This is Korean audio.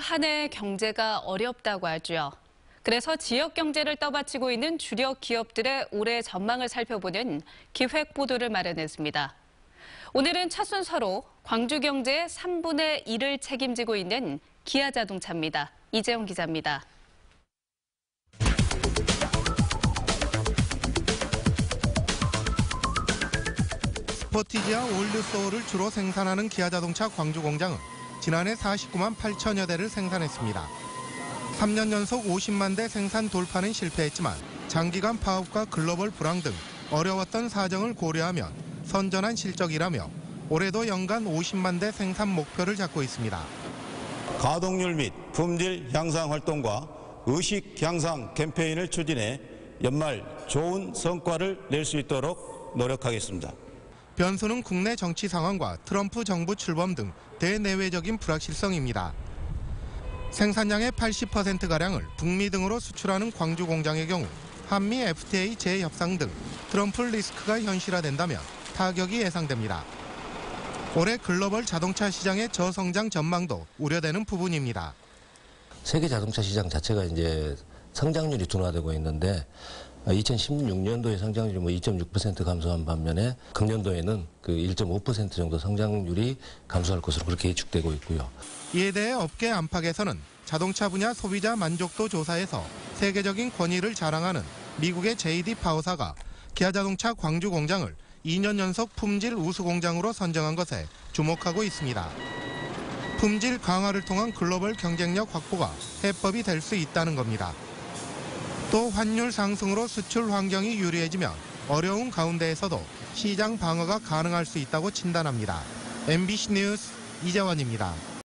한 해 경제가 어렵다고 하죠. 그래서 지역 경제를 떠받치고 있는 주력 기업들의 올해 전망을 살펴보는 기획 보도를 마련했습니다. 오늘은 첫 순서로 광주 경제의 3분의 1을 책임지고 있는 기아 자동차입니다. 이재용 기자입니다. 스포티지와 올류 소울을 주로 생산하는 기아 자동차 광주 공장은 지난해 49만 8천여 대를 생산했습니다. 3년 연속 50만 대 생산 돌파는 실패했지만 장기간 파업과 글로벌 불황 등 어려웠던 사정을 고려하면 선전한 실적이라며 올해도 연간 50만 대 생산 목표를 잡고 있습니다. 가동률 및 품질 향상 활동과 의식 향상 캠페인을 추진해 연말 좋은 성과를 낼 수 있도록 노력하겠습니다. 변수는 국내 정치 상황과 트럼프 정부 출범 등 대내외적인 불확실성입니다. 생산량의 80%가량을 북미 등으로 수출하는 광주 공장의 경우 한미 FTA 재협상 등 트럼프 리스크가 현실화된다면 타격이 예상됩니다. 올해 글로벌 자동차 시장의 저성장 전망도 우려되는 부분입니다. 세계 자동차 시장 자체가 이제 성장률이 둔화되고 있는데 2016년도에 성장률이 뭐 2.6% 감소한 반면에 금년도에는 그 1.5% 정도 성장률이 감소할 것으로 그렇게 예측되고 있고요. 이에 대해 업계 안팎에서는 자동차 분야 소비자 만족도 조사에서 세계적인 권위를 자랑하는 미국의 JD 파워사가 기아 자동차 광주 공장을 2년 연속 품질 우수 공장으로 선정한 것에 주목하고 있습니다. 품질 강화를 통한 글로벌 경쟁력 확보가 해법이 될 수 있다는 겁니다. 또 환율 상승으로 수출 환경이 유리해지면 어려운 가운데에서도 시장 방어가 가능할 수 있다고 진단합니다. MBC 뉴스 이재원입니다.